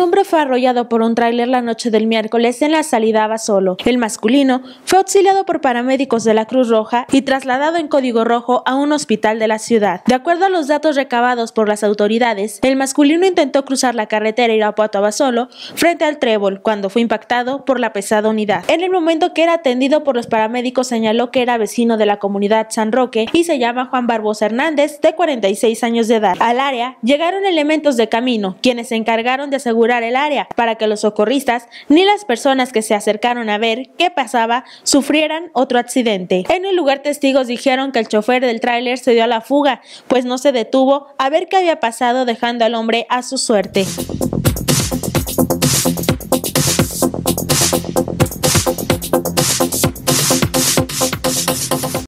hombre fue arrollado por un tráiler la noche del miércoles en la salida a Basolo. El masculino fue auxiliado por paramédicos de la Cruz Roja y trasladado en código rojo a un hospital de la ciudad. De acuerdo a los datos recabados por las autoridades, el masculino intentó cruzar la carretera Irapuato a Basolo frente al trébol cuando fue impactado por la pesada unidad. En el momento que era atendido por los paramédicos señaló que era vecino de la comunidad San Roque y se llama Juan Barbosa Hernández, de 46 años de edad. Al área llegaron elementos de camino, quienes se encargaron de asegurar el área para que los socorristas ni las personas que se acercaron a ver qué pasaba sufrieran otro accidente. En el lugar testigos dijeron que el chofer del tráiler se dio a la fuga, pues no se detuvo a ver qué había pasado dejando al hombre a su suerte.